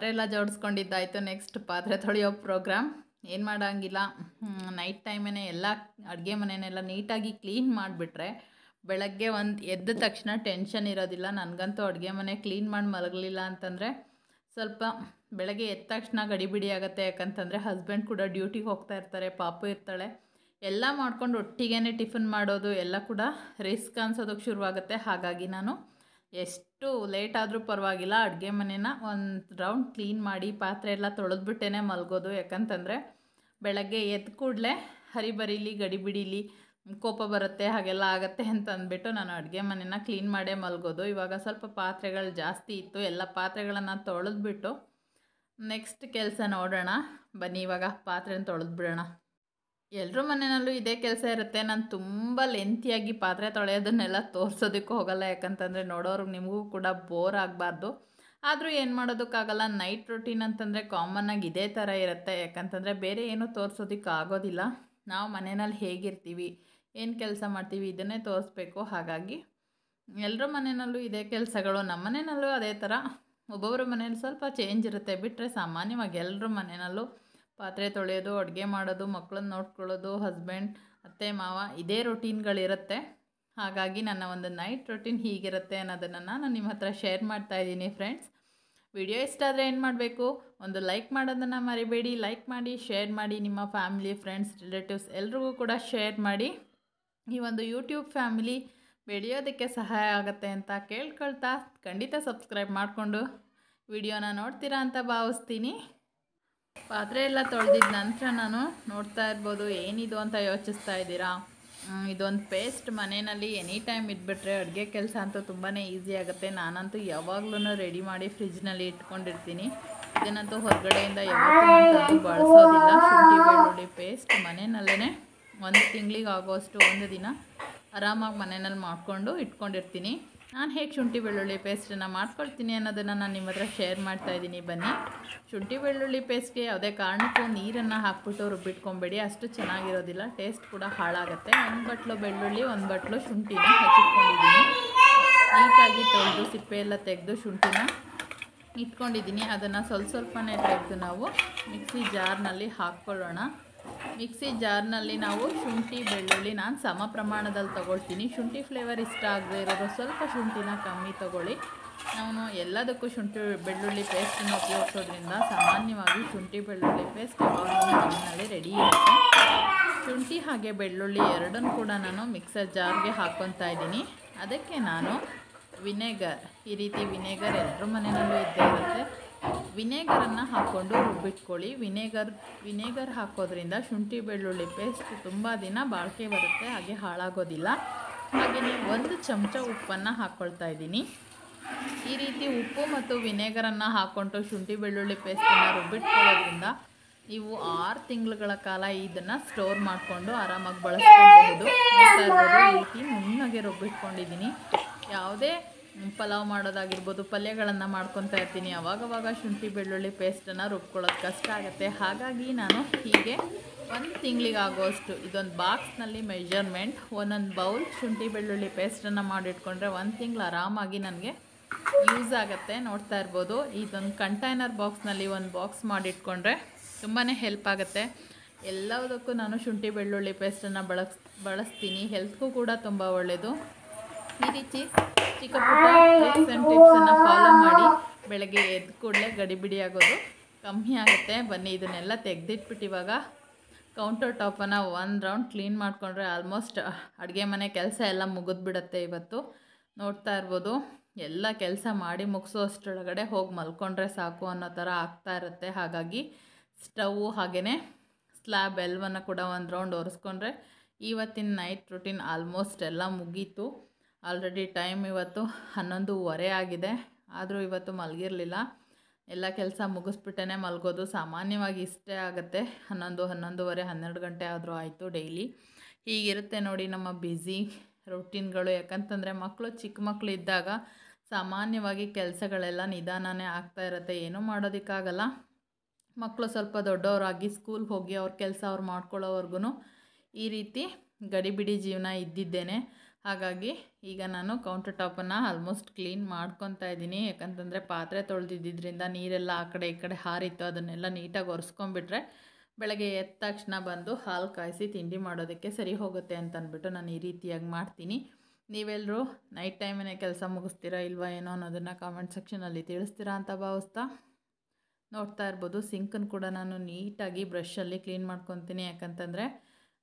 ಪಾತ್ರೆ ಎಲ್ಲ ಜೋಡಿಸ್ಕೊಂಡಿದ್ದಾಯಿತು. ನೆಕ್ಸ್ಟ್ ಪಾತ್ರೆ ತೊಳೆಯೋ ಪ್ರೋಗ್ರಾಮ್ ಏನು ಮಾಡೋಂಗಿಲ್ಲ. ನೈಟ್ ಟೈಮೇ ಎಲ್ಲ ಅಡುಗೆ ಮನೆಯನ್ನೆಲ್ಲ ನೀಟಾಗಿ ಕ್ಲೀನ್ ಮಾಡಿಬಿಟ್ರೆ ಬೆಳಗ್ಗೆ ಒಂದು ಎದ್ದ ತಕ್ಷಣ ಟೆನ್ಷನ್ ಇರೋದಿಲ್ಲ. ನನಗಂತೂ ಅಡುಗೆ ಮನೆ ಕ್ಲೀನ್ ಮಾಡಿ ಮಲಗಲಿಲ್ಲ ಅಂತಂದರೆ ಸ್ವಲ್ಪ ಬೆಳಗ್ಗೆ ಎದ್ದ ತಕ್ಷಣ ಗಡಿಬಿಡಿ ಆಗುತ್ತೆ. ಯಾಕಂತಂದರೆ ಹಸ್ಬೆಂಡ್ ಕೂಡ ಡ್ಯೂಟಿಗೆ ಹೋಗ್ತಾ ಇರ್ತಾರೆ, ಪಾಪು ಇರ್ತಾಳೆ. ಎಲ್ಲ ಮಾಡ್ಕೊಂಡು ಒಟ್ಟಿಗೆ ಟಿಫಿನ್ ಮಾಡೋದು ಎಲ್ಲ ಕೂಡ ರಿಸ್ಕ್ ಅನ್ಸೋದಕ್ಕೆ ಶುರುವಾಗುತ್ತೆ. ಹಾಗಾಗಿ ನಾನು ಎಷ್ಟು ಲೇಟ್ ಆದರೂ ಪರವಾಗಿಲ್ಲ, ಅಡುಗೆ ಮನೇನ ಒಂದು ರೌಂಡ್ ಕ್ಲೀನ್ ಮಾಡಿ ಪಾತ್ರೆ ಎಲ್ಲ ತೊಳೆದ್ಬಿಟ್ಟೇ ಮಲಗೋದು. ಯಾಕಂತಂದರೆ ಬೆಳಗ್ಗೆ ಎದ್ದ ಕೂಡಲೇ ಹರಿಬರಿಲಿ ಗಡಿಬಿಡಿಲಿ ಕೋಪ ಬರುತ್ತೆ, ಹಾಗೆಲ್ಲ ಆಗುತ್ತೆ ಅಂತ ಅಂದ್ಬಿಟ್ಟು ನಾನು ಅಡುಗೆ ಮನೇನ ಕ್ಲೀನ್ ಮಾಡೇ ಮಲಗೋದು. ಇವಾಗ ಸ್ವಲ್ಪ ಪಾತ್ರೆಗಳು ಜಾಸ್ತಿ ಇತ್ತು, ಎಲ್ಲ ಪಾತ್ರೆಗಳನ್ನು ತೊಳೆದ್ಬಿಟ್ಟು ನೆಕ್ಸ್ಟ್ ಕೆಲಸ ನೋಡೋಣ ಬನ್ನಿ ಇವಾಗ ಪಾತ್ರೆನ ತೊಳೆದ್ಬಿಡೋಣ. ಎಲ್ಲರ ಮನೆಯಲ್ಲೂ ಇದೇ ಕೆಲಸ ಇರುತ್ತೆ. ನಾನು ತುಂಬ ಲೆಂತಿಯಾಗಿ ಪಾತ್ರೆ ತೊಳೆಯೋದನ್ನೆಲ್ಲ ತೋರಿಸೋದಕ್ಕೆ ಹೋಗಲ್ಲ. ಯಾಕಂತಂದರೆ ನೋಡೋರು ನಿಮಗೂ ಕೂಡ ಬೋರ್ ಆಗಬಾರ್ದು. ಆದರೂ ಏನು ಮಾಡೋದಕ್ಕಾಗಲ್ಲ. ನೈಟ್ ರೊಟೀನ್ ಅಂತಂದರೆ ಕಾಮನ್ನಾಗಿ ಇದೇ ಥರ ಇರುತ್ತೆ. ಯಾಕಂತಂದರೆ ಬೇರೆ ಏನೂ ತೋರಿಸೋದಕ್ಕೆ ಆಗೋದಿಲ್ಲ. ನಾವು ಮನೆಯಲ್ಲಿ ಹೇಗಿರ್ತೀವಿ, ಏನು ಕೆಲಸ ಮಾಡ್ತೀವಿ ಇದನ್ನೇ ತೋರಿಸ್ಬೇಕು. ಹಾಗಾಗಿ ಎಲ್ಲರ ಮನೆಯಲ್ಲೂ ಇದೇ ಕೆಲಸಗಳು. ನಮ್ಮ ಮನೆಯಲ್ಲೂ ಅದೇ ಥರ ಒಬ್ಬೊಬ್ಬರ ಮನೇಲಿ ಸ್ವಲ್ಪ ಚೇಂಜ್ ಇರುತ್ತೆ. ಬಿಟ್ಟರೆ ಸಾಮಾನ್ಯವಾಗಿ ಎಲ್ಲರ ಮನೆಯಲ್ಲೂ ಪಾತ್ರೆ ತೊಳೆಯೋದು, ಅಡುಗೆ ಮಾಡೋದು ಮಕ್ಕಳನ್ನ ನೋಡ್ಕೊಳ್ಳೋದು ಹಸ್ಬೆಂಡ್ ಅತ್ತೆ, ಮಾವ ಇದೇ ರೊಟೀನ್ಗಳಿರುತ್ತೆ ಹಾಗಾಗಿ ನನ್ನ ಒಂದು ನೈಟ್ ರೊಟೀನ್ ಹೀಗಿರುತ್ತೆ ಅನ್ನೋದನ್ನು ನಾನು ನಿಮ್ಮ ಹತ್ರ ಶೇರ್ ಮಾಡ್ತಾ ಇದ್ದೀನಿ ಫ್ರೆಂಡ್ಸ್ ವಿಡಿಯೋ ಇಷ್ಟ ಆದರೆ ಏನು ಮಾಡಬೇಕು? ಒಂದು ಲೈಕ್ ಮಾಡೋದನ್ನು ಮರಿಬೇಡಿ ಲೈಕ್ ಮಾಡಿ ಶೇರ್ ಮಾಡಿ ನಿಮ್ಮ ಫ್ಯಾಮಿಲಿ ಫ್ರೆಂಡ್ಸ್ ರಿಲೇಟಿವ್ಸ್ ಎಲ್ರಿಗೂ ಕೂಡ ಶೇರ್ ಮಾಡಿ. ಈ ಒಂದು ಯೂಟ್ಯೂಬ್ ಫ್ಯಾಮಿಲಿ ಬೆಳೆಯೋದಕ್ಕೆ ಸಹಾಯ ಆಗುತ್ತೆ ಅಂತ ಕೇಳ್ಕೊಳ್ತಾ ಖಂಡಿತ ಸಬ್ಸ್ಕ್ರೈಬ್ ಮಾಡಿಕೊಂಡು ವಿಡಿಯೋನ ನೋಡ್ತೀರಾ ಅಂತ ಭಾವಿಸ್ತೀನಿ. ಪಾತ್ರೆ ಎಲ್ಲ ತೊಳೆದಿದ್ದ ನಂತರ ನಾನು ನೋಡ್ತಾ ಇರ್ಬೋದು, ಏನಿದು ಅಂತ ಯೋಚಿಸ್ತಾ ಇದ್ದೀರಾ? ಇದೊಂದು ಪೇಸ್ಟ್ ಮನೆಯಲ್ಲಿ ಎನಿ ಟೈಮ್ ಇದ್ಬಿಟ್ರೆ ಅಡುಗೆ ಕೆಲಸ ಅಂತೂ ತುಂಬಾ ಈಸಿ ಆಗುತ್ತೆ. ನಾನಂತೂ ಯಾವಾಗ್ಲೂ ರೆಡಿ ಮಾಡಿ ಫ್ರಿಜ್ನಲ್ಲಿ ಇಟ್ಕೊಂಡಿರ್ತೀನಿ. ಇದನ್ನಂತೂ ಹೊರಗಡೆಯಿಂದ ಯಾವತ್ತೂ ಬಳಸೋದಿಲ್ಲ. ಶುಂಠಿ, ಬೆಳ್ಳುಳ್ಳಿ ಪೇಸ್ಟ್ ಮನೆಯಲ್ಲೇ ಒಂದು ತಿಂಗಳಿಗೆ ಆಗೋಷ್ಟು ಒಂದು ದಿನ ಆರಾಮಾಗಿ ಮನೆಯಲ್ಲಿ ಮಾಡಿಕೊಂಡು ಇಟ್ಕೊಂಡಿರ್ತೀನಿ. ನಾನು ಹೇಗೆ ಶುಂಠಿ ಬೆಳ್ಳುಳ್ಳಿ ಪೇಸ್ಟನ್ನು ಮಾಡ್ಕೊಳ್ತೀನಿ ಅನ್ನೋದನ್ನು ನಾನು ನಿಮ್ಮ ಹತ್ರ ಶೇರ್ ಮಾಡ್ತಾ ಇದ್ದೀನಿ ಬನ್ನಿ. ಶುಂಠಿ ಬೆಳ್ಳುಳ್ಳಿ ಪೇಸ್ಟ್ಗೆ ಯಾವುದೇ ಕಾರಣಕ್ಕೂ ನೀರನ್ನು ಹಾಕ್ಬಿಟ್ಟು ರುಬ್ಬಿಟ್ಕೊಬೇಡಿ. ಅಷ್ಟು ಚೆನ್ನಾಗಿರೋದಿಲ್ಲ. ಟೇಸ್ಟ್ ಕೂಡ ಹಾಳಾಗುತ್ತೆ. ಒಂದು ಬಟ್ಲು ಬೆಳ್ಳುಳ್ಳಿ, ಒಂದು ಬಟ್ಲು ಶುಂಠಿನ ಹೆಚ್ಚಿಟ್ಕೊಂಡಿದ್ದೀನಿ ನೀಟಾಗಿ ತೊಳೆದು ಸಿಪ್ಪೆ ಎಲ್ಲ ತೆಗೆದು ಶುಂಠಿನ ಇಟ್ಕೊಂಡಿದ್ದೀನಿ ಅದನ್ನು ಸ್ವಲ್ಪ ಸ್ವಲ್ಪನೇ ತೆಗೆದು ನಾವು ಮಿಕ್ಸಿ ಜಾರ್ನಲ್ಲಿ ಹಾಕ್ಕೊಳ್ಳೋಣ. ಮಿಕ್ಸಿ ಜಾರ್ನಲ್ಲಿ ನಾವು ಶುಂಠಿ, ಬೆಳ್ಳುಳ್ಳಿ, ನಾನು ಸಮ ಪ್ರಮಾಣದಲ್ಲಿ ತೊಗೊಳ್ತೀನಿ. ಶುಂಠಿ ಫ್ಲೇವರ್ ಇಷ್ಟ ಆಗದೆ ಇರೋದು ಸ್ವಲ್ಪ ಶುಂಠಿನ ಕಮ್ಮಿ ತೊಗೊಳ್ಳಿ. ನಾನು ಎಲ್ಲದಕ್ಕೂ ಶುಂಠಿ, ಬೆಳ್ಳುಳ್ಳಿ ಪೇಸ್ಟನ್ನು ಉಪಯೋಗಿಸೋದ್ರಿಂದ ಸಾಮಾನ್ಯವಾಗಿ ಶುಂಠಿ, ಬೆಳ್ಳುಳ್ಳಿ ಪೇಸ್ಟ್ ಯಾವಾಗಲೂ ರೆಡಿ ಇರುತ್ತೆ. ಶುಂಠಿ ಹಾಗೆ ಬೆಳ್ಳುಳ್ಳಿ ಎರಡನ್ನು ಕೂಡ ನಾನು ಮಿಕ್ಸರ್ ಜಾರ್ಗೆ ಹಾಕ್ಕೊತಾ ಇದ್ದೀನಿ. ಅದಕ್ಕೆ ನಾನು ವಿನೆಗರ್ ಈ ರೀತಿ ವಿನೆಗರ್ ಎಲ್ಲರ ಮನೆಯಲ್ಲೂ ಇದ್ದೇ ಇರುತ್ತೆ. ವಿನೆಗರನ್ನು ಹಾಕ್ಕೊಂಡು ರುಬ್ಬಿಟ್ಕೊಳ್ಳಿ. ವಿನೆಗರ್ ವಿನೆಗರ್ ಹಾಕೋದ್ರಿಂದ ಶುಂಠಿ, ಬೆಳ್ಳುಳ್ಳಿ ಪೇಸ್ಟ್ ತುಂಬ ದಿನ ಬಾಳಿಕೆ ಬರುತ್ತೆ, ಹಾಗೆ ಹಾಳಾಗೋದಿಲ್ಲ. ಹಾಗೆಯೇ ಒಂದು ಚಮಚ ಉಪ್ಪನ್ನು ಹಾಕ್ಕೊಳ್ತಾ ಇದ್ದೀನಿ. ಈ ರೀತಿ ಉಪ್ಪು ಮತ್ತು ವಿನೇಗರನ್ನು ಹಾಕ್ಕೊಂಡು ಶುಂಠಿ, ಬೆಳ್ಳುಳ್ಳಿ ಪೇಸ್ಟನ್ನು ರುಬ್ಬಿಟ್ಕೊಳ್ಳೋದ್ರಿಂದ ನೀವು ಆರು ತಿಂಗಳುಗಳ ಕಾಲ ಇದನ್ನು ಸ್ಟೋರ್ ಮಾಡಿಕೊಂಡು ಆರಾಮಾಗಿ ಬಳಸ್ಕೊಬಹುದು. ಈ ರೀತಿ ನುಣ್ಣಗೆ ರುಬ್ಬಿಟ್ಕೊಂಡಿದ್ದೀನಿ. ಯಾವುದೇ ಪಲಾವ್ ಮಾಡೋದಾಗಿರ್ಬೋದು, ಪಲ್ಯಗಳನ್ನು ಮಾಡ್ಕೊತಾ ಇರ್ತೀನಿ. ಅವಾಗವಾಗ ಶುಂಠಿ, ಬೆಳ್ಳುಳ್ಳಿ ಪೇಸ್ಟನ್ನು ರುಬ್ಕೊಳ್ಳೋದು ಕಷ್ಟ ಆಗುತ್ತೆ. ಹಾಗಾಗಿ ನಾನು ಹೀಗೆ ಒಂದು ತಿಂಗಳಿಗೆ ಆಗೋಷ್ಟು ಇದೊಂದು ಬಾಕ್ಸ್ನಲ್ಲಿ ಮೆಜರ್ಮೆಂಟ್, ಒಂದೊಂದು ಬೌಲ್ ಶುಂಠಿ, ಬೆಳ್ಳುಳ್ಳಿ ಪೇಸ್ಟನ್ನು ಮಾಡಿಟ್ಕೊಂಡ್ರೆ ಒಂದು ತಿಂಗಳು ಆರಾಮಾಗಿ ನನಗೆ ಯೂಸ್ ಆಗುತ್ತೆ. ನೋಡ್ತಾ ಇರ್ಬೋದು, ಇದೊಂದು ಕಂಟೈನರ್ ಬಾಕ್ಸ್ನಲ್ಲಿ ಒಂದು ಬಾಕ್ಸ್ ಮಾಡಿಟ್ಕೊಂಡ್ರೆ ತುಂಬಾ ಹೆಲ್ಪ್ ಆಗುತ್ತೆ. ಎಲ್ಲದಕ್ಕೂ ನಾನು ಶುಂಠಿ, ಬೆಳ್ಳುಳ್ಳಿ ಪೇಸ್ಟನ್ನು ಬಳಸ್ ಬಳಸ್ತೀನಿ. ಹೆಲ್ತ್ಗೂ ಕೂಡ ತುಂಬ ಒಳ್ಳೆಯದು ಈ ರೀತಿ ಚಿಕ್ಕ ಪುಟ್ಟ ಟ್ರಿಕ್ಸ್ ಆ್ಯಂಡ್ ಫಾಲೋ ಮಾಡಿ ಬೆಳಗ್ಗೆ ಎದ್ದ ಕೂಡಲೇ ಗಡಿಬಿಡಿ ಆಗೋದು ಕಮ್ಮಿ ಆಗುತ್ತೆ. ಬನ್ನಿ, ಇದನ್ನೆಲ್ಲ ತೆಗೆದಿಟ್ಬಿಟ್ಟು ಇವಾಗ ಕೌಂಟರ್ ಟಾಪನ್ನು ಒಂದು ರೌಂಡ್ ಕ್ಲೀನ್ ಮಾಡಿಕೊಂಡ್ರೆ ಆಲ್ಮೋಸ್ಟ್ ಅಡುಗೆ ಮನೆ ಕೆಲಸ ಎಲ್ಲ ಮುಗಿದ್ಬಿಡತ್ತೆ ಇವತ್ತು. ನೋಡ್ತಾ ಇರ್ಬೋದು, ಎಲ್ಲ ಕೆಲಸ ಮಾಡಿ ಮುಗಿಸೋ ಅಷ್ಟರೊಳಗಡೆ ಹೋಗಿ ಮಲ್ಕೊಂಡ್ರೆ ಸಾಕು ಅನ್ನೋ ಥರ ಆಗ್ತಾ ಇರುತ್ತೆ. ಹಾಗಾಗಿ ಸ್ಟವ್ ಹಾಗೆಯೇ ಸ್ಲ್ಯಾಬ್ ಎಲ್ವನ್ನು ಕೂಡ ಒಂದು ರೌಂಡ್ ಒರೆಸ್ಕೊಂಡ್ರೆ ಇವತ್ತಿನ ನೈಟ್ ರುಟೀನ್ ಆಲ್ಮೋಸ್ಟ್ ಎಲ್ಲ ಮುಗೀತು. ಆಲ್ರೆಡಿ ಟೈಮ್ ಇವತ್ತು ಹನ್ನೊಂದುವರೆ ಆಗಿದೆ. ಆದರೂ ಇವತ್ತು ಮಲಗಿರಲಿಲ್ಲ. ಎಲ್ಲ ಕೆಲಸ ಮುಗಿಸ್ಬಿಟ್ಟೇ ಮಲಗೋದು ಸಾಮಾನ್ಯವಾಗಿ ಇಷ್ಟೇ ಆಗುತ್ತೆ. ಹನ್ನೊಂದು, ಹನ್ನೊಂದುವರೆ, ಹನ್ನೆರಡು ಗಂಟೆ ಆದರೂ ಆಯಿತು ಡೈಲಿ. ಹೀಗಿರುತ್ತೆ ನೋಡಿ ನಮ್ಮ ಬ್ಯುಸಿ ರೊಟೀನ್ಗಳು. ಯಾಕಂತಂದರೆ ಮಕ್ಕಳು ಚಿಕ್ಕ ಮಕ್ಕಳು ಇದ್ದಾಗ ಸಾಮಾನ್ಯವಾಗಿ ಕೆಲಸಗಳೆಲ್ಲ ನಿಧಾನನೇ ಆಗ್ತಾ ಇರುತ್ತೆ. ಏನೂ ಮಾಡೋದಕ್ಕಾಗಲ್ಲ. ಮಕ್ಕಳು ಸ್ವಲ್ಪ ದೊಡ್ಡವರಾಗಿ ಸ್ಕೂಲ್ಗೆ ಹೋಗಿ ಅವ್ರ ಕೆಲಸ ಅವ್ರು ಮಾಡ್ಕೊಳ್ಳೋವರೆಗೂ ಈ ರೀತಿ ಗಡಿಬಿಡಿ ಜೀವನ ಇದ್ದಿದ್ದೇನೆ. ಹಾಗಾಗಿ ಈಗ ನಾನು ಕೌಂಟರ್ ಟಾಪನ್ನು ಆಲ್ಮೋಸ್ಟ್ ಕ್ಲೀನ್ ಮಾಡ್ಕೊತಾ ಇದ್ದೀನಿ. ಯಾಕಂತಂದರೆ ಪಾತ್ರೆ ತೊಳೆದಿದ್ದರಿಂದ ನೀರೆಲ್ಲ ಆ ಕಡೆ ಈ ಕಡೆ ಹಾರಿತ್ತು. ಅದನ್ನೆಲ್ಲ ನೀಟಾಗಿ ಒರೆಸ್ಕೊಂಬಿಟ್ರೆ ಬೆಳಗ್ಗೆ ಎದ್ದ ತಕ್ಷಣ ಬಂದು ಹಾಲು ಕಾಯಿಸಿ ತಿಂಡಿ ಮಾಡೋದಕ್ಕೆ ಸರಿ ಹೋಗುತ್ತೆ ಅಂತ ಅಂದ್ಬಿಟ್ಟು ನಾನು ಈ ರೀತಿಯಾಗಿ ಮಾಡ್ತೀನಿ. ನೀವೆಲ್ಲರೂ ನೈಟ್ ಟೈಮೇ ಕೆಲಸ ಮುಗಿಸ್ತೀರಾ ಇಲ್ವಾ ಏನೋ ಅನ್ನೋದನ್ನು ಕಾಮೆಂಟ್ ಸೆಕ್ಷನಲ್ಲಿ ತಿಳಿಸ್ತೀರಾ ಅಂತ ಭಾವಿಸ್ತಾ ನೋಡ್ತಾ ಇರ್ಬೋದು. ಸಿಂಕನ್ನು ಕೂಡ ನಾನು ನೀಟಾಗಿ ಬ್ರಷಲ್ಲಿ ಕ್ಲೀನ್ ಮಾಡ್ಕೊತೀನಿ. ಯಾಕಂತಂದರೆ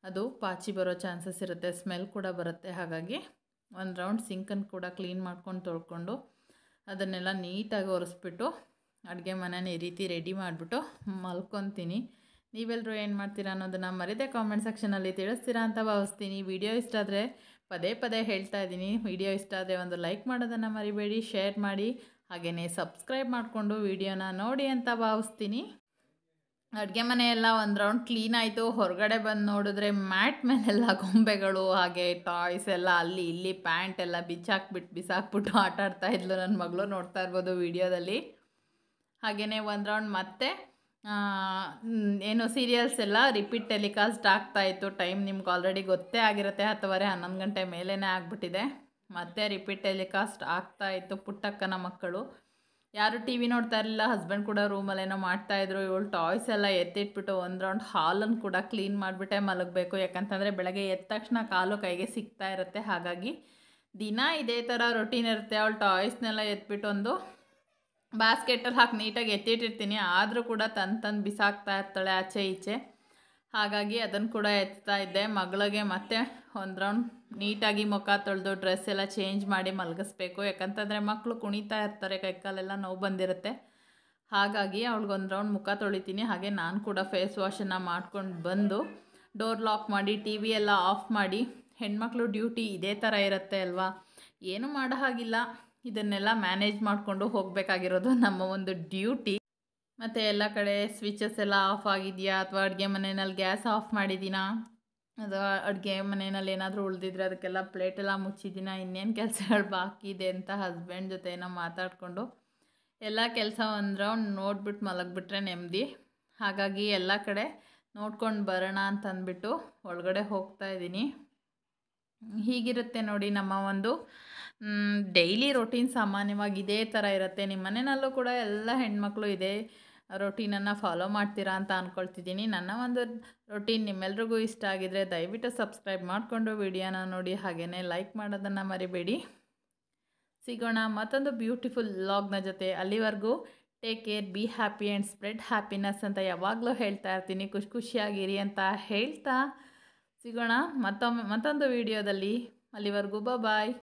ಅದು ಪಾಚಿ ಬರೋ ಚಾನ್ಸಸ್ ಇರುತ್ತೆ, ಸ್ಮೆಲ್ ಕೂಡ ಬರುತ್ತೆ. ಹಾಗಾಗಿ ಒಂದು ರೌಂಡ್ ಸಿಂಕನ್ನು ಕೂಡ ಕ್ಲೀನ್ ಮಾಡ್ಕೊಂಡು ತೊಳ್ಕೊಂಡು ಅದನ್ನೆಲ್ಲ ನೀಟಾಗಿ ಒರೆಸ್ಬಿಟ್ಟು ಅಡುಗೆ ಮನೇನ ಈ ರೀತಿ ರೆಡಿ ಮಾಡಿಬಿಟ್ಟು ಮಲ್ಕೊತೀನಿ. ನೀವೆಲ್ಲರೂ ಏನು ಮಾಡ್ತೀರಾ ಅನ್ನೋದನ್ನು ಮರಿದೆ ಕಾಮೆಂಟ್ ಸೆಕ್ಷನಲ್ಲಿ ತಿಳಿಸ್ತೀರಾ ಅಂತ ಭಾವಿಸ್ತೀನಿ. ವಿಡಿಯೋ ಇಷ್ಟ ಆದರೆ ಪದೇ ಪದೇ ಹೇಳ್ತಾ ಇದ್ದೀನಿ. ವಿಡಿಯೋ ಇಷ್ಟ ಆದರೆ ಒಂದು ಲೈಕ್ ಮಾಡೋದನ್ನು ಮರಿಬೇಡಿ ಶೇರ್ ಮಾಡಿ ಹಾಗೆಯೇ ಸಬ್ಸ್ಕ್ರೈಬ್ ಮಾಡಿಕೊಂಡು ವಿಡಿಯೋನ ನೋಡಿ ಅಂತ ಭಾವಿಸ್ತೀನಿ. ಅಡುಗೆ ಮನೆಯೆಲ್ಲ ಒಂದು ರೌಂಡ್ ಕ್ಲೀನ್ ಆಯಿತು. ಹೊರಗಡೆ ಬಂದು ನೋಡಿದ್ರೆ ಮ್ಯಾಟ್ ಮೇಲೆಲ್ಲ ಗೊಂಬೆಗಳು, ಹಾಗೆ ಟಾಯ್ಸ್ ಎಲ್ಲ ಅಲ್ಲಿ ಇಲ್ಲಿ ಪ್ಯಾಂಟ್ ಎಲ್ಲ ಬಿಚ್ಚಾಕ್ಬಿಟ್ಟು ಬಿಸಾಕ್ಬಿಟ್ಟು ಆಟ ಆಡ್ತಾ ಇದ್ಲು ನನ್ನ ಮಗಳು ನೋಡ್ತಾ ಇರ್ಬೋದು ವಿಡಿಯೋದಲ್ಲಿ. ಹಾಗೆಯೇ ಒಂದು ರೌಂಡ್ ಮತ್ತೆ ಏನು ಸೀರಿಯಲ್ಸ್ ಎಲ್ಲ ರಿಪೀಟ್ ಟೆಲಿಕಾಸ್ಟ್ ಆಗ್ತಾಯಿತ್ತು ಟೈಮ್ ನಿಮ್ಗೆ ಆಲ್ರೆಡಿ ಗೊತ್ತೇ ಆಗಿರುತ್ತೆ. ಹತ್ತುವರೆ ಹನ್ನೊಂದು ಗಂಟೆ ಮೇಲೇ ಆಗಿಬಿಟ್ಟಿದೆ. ಮತ್ತೆ ರಿಪೀಟ್ ಟೆಲಿಕಾಸ್ಟ್ ಆಗ್ತಾ ಇತ್ತು ಪುಟ್ಟಕ್ಕನ ಮಕ್ಕಳು. ಯಾರು ಟಿ ವಿ ನೋಡ್ತಾ ಇರಲಿಲ್ಲ ಹಸ್ಬೆಂಡ್ ಕೂಡ ರೂಮಲ್ಲೇನೋ ಮಾಡ್ತಾಯಿದ್ರು ಇವಳು ಟಾಯ್ಸ್ ಎಲ್ಲ ಎತ್ತಿಟ್ಬಿಟ್ಟು ಒಂದು ರೌಂಡ್ ಹಾಲನ್ನು ಕೂಡ ಕ್ಲೀನ್ ಮಾಡಿಬಿಟ್ಟೆ ಮಲಗಬೇಕು. ಯಾಕಂತಂದರೆ ಬೆಳಗ್ಗೆ ಎದ್ದ ತಕ್ಷಣ ಕಾಲು ಕೈಗೆ ಸಿಗ್ತಾ ಇರುತ್ತೆ. ಹಾಗಾಗಿ ದಿನ ಇದೇ ಥರ ರೊಟೀನ್ ಇರುತ್ತೆ. ಅವಳು ಟಾಯ್ಸ್ನೆಲ್ಲ ಎತ್ಬಿಟ್ಟು ಒಂದು ಬಾಸ್ಕೆಟಲ್ಲಿ ಹಾಕಿ ನೀಟಾಗಿ ಎತ್ತಿಟ್ಟಿರ್ತೀನಿ. ಆದರೂ ಕೂಡ ತಂದು ತಂದು ಬಿಸಾಕ್ತಾ ಇರ್ತಾಳೆ ಆಚೆ ಈಚೆ. ಹಾಗಾಗಿ ಅದನ್ನು ಕೂಡ ಎತ್ತಾ ಇದ್ದೆ. ಮಗಳಿಗೆ ಮತ್ತೆ ಒಂದು ರೌಂಡ್ ನೀಟಾಗಿ ಮುಖ ತೊಳೆದು ಡ್ರೆಸ್ ಎಲ್ಲ ಚೇಂಜ್ ಮಾಡಿ ಮಲಗಿಸ್ಬೇಕು. ಯಾಕಂತಂದರೆ ಮಕ್ಕಳು ಕುಣಿತಾ ಇರ್ತಾರೆ, ಕೈಕಾಲೆಲ್ಲ ನೋವು ಬಂದಿರುತ್ತೆ. ಹಾಗಾಗಿ ಅವಳಿಗೊಂದು ರೌಂಡ್ ಮುಖ ತೊಳಿತೀನಿ. ಹಾಗೆ ನಾನು ಕೂಡ ಫೇಸ್ ವಾಶನ್ನು ಮಾಡ್ಕೊಂಡು ಬಂದು ಡೋರ್ ಲಾಕ್ ಮಾಡಿ ಟಿ ವಿ ಎಲ್ಲ ಆಫ್ ಮಾಡಿ, ಹೆಣ್ಮಕ್ಳು ಡ್ಯೂಟಿ ಇದೇ ಥರ ಇರುತ್ತೆ ಅಲ್ವಾ? ಏನೂ ಮಾಡೋ ಹಾಗಿಲ್ಲ. ಇದನ್ನೆಲ್ಲ ಮ್ಯಾನೇಜ್ ಮಾಡಿಕೊಂಡು ಹೋಗಬೇಕಾಗಿರೋದು ನಮ್ಮ ಒಂದು ಡ್ಯೂಟಿ ಮತ್ತು ಎಲ್ಲ ಕಡೆ ಸ್ವಿಚಸ್ ಎಲ್ಲ ಆಫ್ ಆಗಿದೆಯಾ? ಅಥವಾ ಅಡುಗೆ ಮನೆಯಲ್ಲಿ ಗ್ಯಾಸ್ ಆಫ್ ಮಾಡಿದ್ದೀನಾ? ಅಥವಾ ಅಡುಗೆ ಮನೆಯಲ್ಲಿ ಏನಾದರೂ ಉಳಿದಿದ್ರೆ ಅದಕ್ಕೆಲ್ಲ ಪ್ಲೇಟೆಲ್ಲ ಮುಚ್ಚಿದ್ದೀನ, ಇನ್ನೇನು ಕೆಲಸಗಳು ಬಾಕಿ ಇದೆ ಅಂತ ಹಸ್ಬೆಂಡ್ ಜೊತೆ ಏನೋ ಮಾತಾಡಿಕೊಂಡು ಎಲ್ಲ ಕೆಲಸ ಒಂದು ರೌಂಡ್ ನೋಡ್ಬಿಟ್ಟು ಮಲಗಿಬಿಟ್ರೆ ನೆಮ್ಮದಿ. ಹಾಗಾಗಿ ಎಲ್ಲ ಕಡೆ ನೋಡ್ಕೊಂಡು ಬರೋಣ ಅಂತ ಅಂದ್ಬಿಟ್ಟು ಒಳಗಡೆ ಹೋಗ್ತಾ ಇದ್ದೀನಿ. ಹೀಗಿರುತ್ತೆ ನೋಡಿ ನಮ್ಮ ಒಂದು ಡೈಲಿ ರೊಟೀನ್ ಸಾಮಾನ್ಯವಾಗಿ ಇದೇ ಥರ ಇರುತ್ತೆ. ನಿಮ್ಮ ಮನೆಯಲ್ಲೂ ಕೂಡ ಎಲ್ಲ ಹೆಣ್ಮಕ್ಳು ಇದೇ. ರೊಟೀನನ್ನು ಫಾಲೋ ಮಾಡ್ತೀರಾ ಅಂತ ಅಂದ್ಕೊಳ್ತಿದ್ದೀನಿ ನನ್ನ ಒಂದು ರೊಟೀನ್ ನಿಮ್ಮೆಲ್ರಿಗೂ ಇಷ್ಟ ಆಗಿದರೆ ದಯವಿಟ್ಟು ಸಬ್ಸ್ಕ್ರೈಬ್ ಮಾಡಿಕೊಂಡು ವಿಡಿಯೋನ ನೋಡಿ. ಹಾಗೆಯೇ ಲೈಕ್ ಮಾಡೋದನ್ನು ಮರಿಬೇಡಿ. ಸಿಗೋಣ ಮತ್ತೊಂದು ಬ್ಯೂಟಿಫುಲ್ ಲಾಗ್ನ ಜೊತೆ. ಅಲ್ಲಿವರೆಗೂ take care, be happy and spread happiness ಅಂತ ಯಾವಾಗಲೂ ಹೇಳ್ತಾ ಇರ್ತೀನಿ. ಖುಷಿ ಖುಷಿಯಾಗಿರಿ ಅಂತ ಹೇಳ್ತಾ ಸಿಗೋಣ ಮತ್ತೊಮ್ಮೆ ಮತ್ತೊಂದು ವಿಡಿಯೋದಲ್ಲಿ. ಅಲ್ಲಿವರೆಗೂ ಬಾಯ್